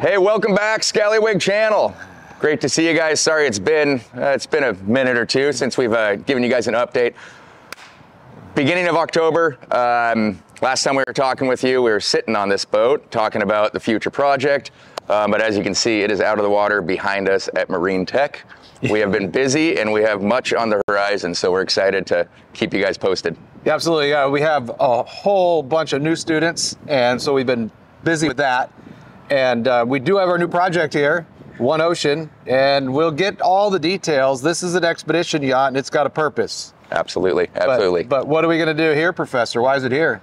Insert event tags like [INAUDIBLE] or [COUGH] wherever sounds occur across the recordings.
Hey, welcome back, Skallywag Channel. Great to see you guys. Sorry, it's been uh, it's been a minute or two since we've uh, given you guys an update. Beginning of October, um, last time we were talking with you, we were sitting on this boat talking about the future project. Um, but as you can see, it is out of the water behind us at Marine Tech. We have been busy and we have much on the horizon, so we're excited to keep you guys posted. Yeah, absolutely. We have a whole bunch of new students, and so we've been busy with that. And uh, we do have our new project here, One Ocean, and we'll get all the details. This is an expedition yacht, and it's got a purpose. Absolutely, But- absolutely. But, what are we going to do here, Professor? Why is it here?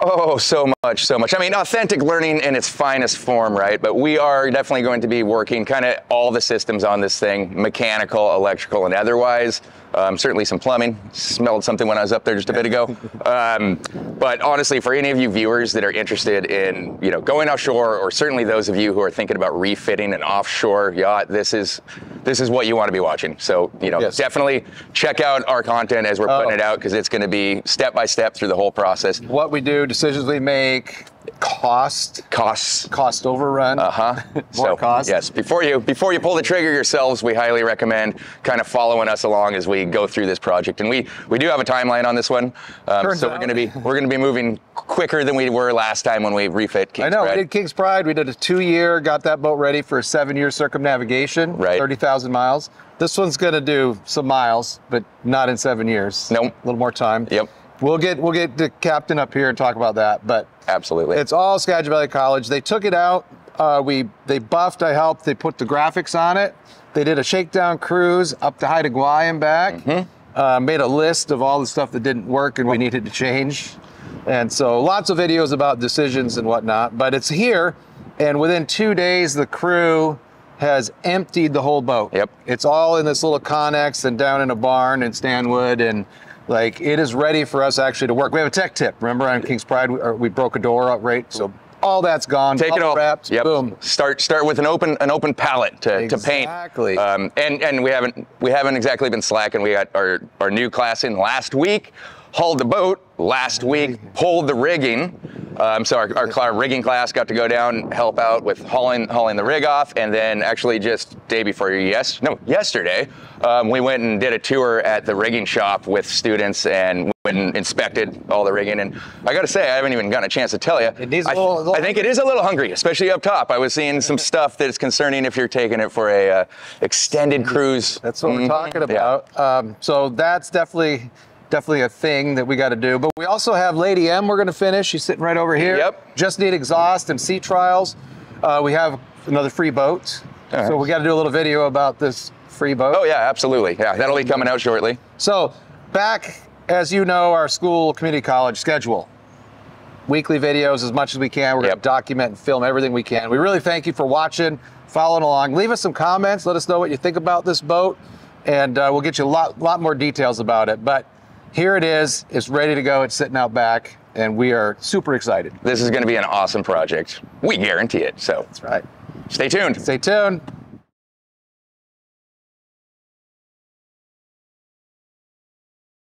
Oh, so much, so much. I mean, authentic learning in its finest form, right? But we are definitely going to be working kind of all the systems on this thing mechanical, electrical, and otherwise. Um, certainly some plumbing. Smelled something when I was up there just a bit ago. [LAUGHS] Um, but honestly, for any of you viewers that are interested in, you know, going offshore, or certainly those of you who are thinking about refitting an offshore yacht, this is this is what you want to be watching. So, you know, Yes. definitely check out our content as we're putting Oh. it out because it's going to be step by step through the whole process. What we do, decisions we make, cost, Costs. cost overrun. Uh huh. [LAUGHS] More cost. Yes. Before you before you pull the trigger yourselves, we highly recommend kind of following us along as we go through this project. And we we do have a timeline on this one, um, so we're going to be we're going to be moving quicker than we were last time when we refit King's I know, Pride. we did King's Pride. We did a two year, got that boat ready for a seven year circumnavigation, Right. 30,000 miles. This one's going to do some miles, but not in seven years. Nope. A little more time. Yep. We'll get we'll get the captain up here and talk about that. But Absolutely. it's all Skagit Valley College. They took it out. Uh, we they buffed. I helped. They put the graphics on it. They did a shakedown cruise up to Haida Gwaii and back. Mm-hmm. Uh, made a list of all the stuff that didn't work and we needed to change. And so lots of videos about decisions and whatnot. But it's here, and within two days, the crew has emptied the whole boat. Yep. It's all in this little connex and down in a barn in Stanwood, and like it is ready for us actually to work. We have a tech tip. Remember on King's Pride, we, we broke a door up, right? So all that's gone. Take it all. Wrapped, Yep. Boom. Start start with an open an open palette to, to paint. Exactly. Um, and and we haven't we haven't exactly been slacking. We got our our new class in last week, hauled the boat last week, pulled the rigging. Um, so our, our, our rigging class got to go down help out with hauling hauling the rig off, and then actually just day before yes no yesterday um, we went and did a tour at the rigging shop with students and went and inspected all the rigging. And I got to say I haven't even gotten a chance to tell you. It needs little- a little I think it is a little hungry, especially up top. I was seeing some stuff that is concerning if you're taking it for a uh, extended cruise. That's what we're Mhm. talking Yeah. about. Um, so that's definitely definitely a thing that we got to do. But we also have Lady M. We're going to finish. She's sitting right over here. Yep. Just need exhaust and sea trials. Uh, we have another free boat. Uh-huh. So we got to do a little video about this free boat. Oh yeah, absolutely. Yeah, that'll be coming out shortly. So back, as you know, our school community college schedule. Weekly videos as much as we can. We're Yep. going to document and film everything we can. We really thank you for watching, following along. Leave us some comments. Let us know what you think about this boat, and uh, we'll get you a lot, lot more details about it. But here it is. It's ready to go. It's sitting out back, and we are super excited. This is going to be an awesome project. We guarantee it. So That's right. stay tuned. Stay tuned.